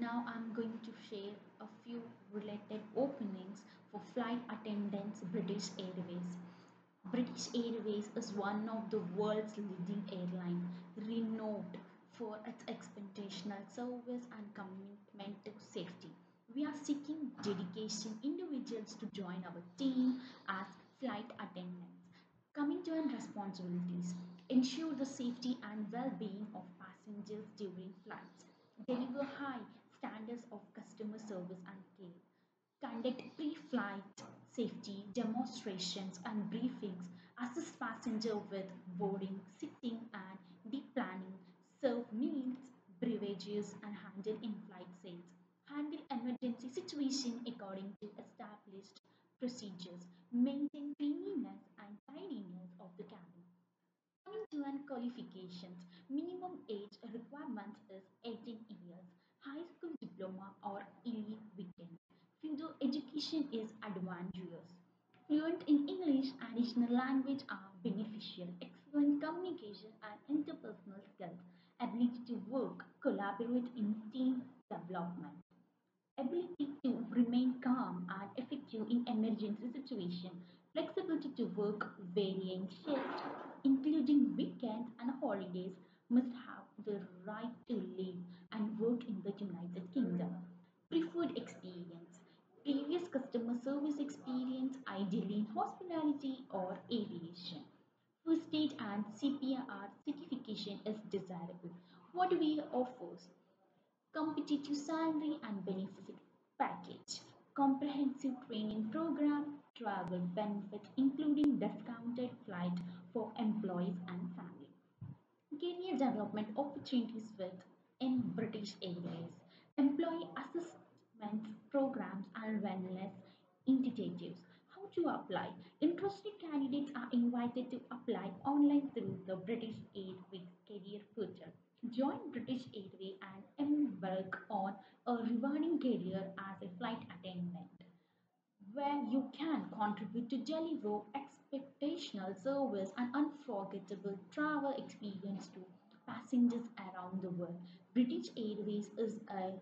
Now I'm going to share a few related openings for flight attendants British Airways. British Airways is one of the world's leading airlines, renowned for its exceptional service and commitment to safety. We are seeking dedication individuals to join our team as flight attendants. Coming to our responsibilities, ensure the safety and well-being of passengers during flights, deliver high standards of customer service and care, conduct pre-flight safety demonstrations and briefings, assist passengers with boarding, sitting and deplanning, serve meals, beverages and handle in-flight sales, handle emergency situation according to established procedures, maintain cleanliness and tidiness of the cabin. Coming to an qualifications, minimum age requirement is 18 years, high school Education is advantageous. Fluent in English, and additional language are beneficial. Excellent communication and interpersonal skills. Ability to work, collaborate in team development. Ability to remain calm and effective in emergency situation. Flexibility to work varying shifts, including weekends and holidays. Must have the right to live and work in the United Kingdom. Preferred experience. Previous customer service experience, ideally in hospitality or aviation. First aid and CPR certification is desirable. What do we offer? Competitive salary and benefit package. Comprehensive training program, travel benefit including discounted flight for employees and family. Career development opportunities with in British Airways. Employee assistance programs and wellness initiatives. To apply? Interested candidates are invited to apply online through the British Airways career portal. Join British Airways and embark on a rewarding career as a flight attendant where you can contribute to deliver expectational service and unforgettable travel experience to passengers around the world. British Airways is a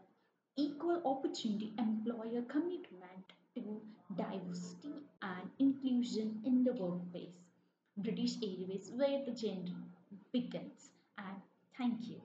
equal opportunity employer commitment to diversity inclusion in the workplace. British Airways, where the gender begins. And thank you.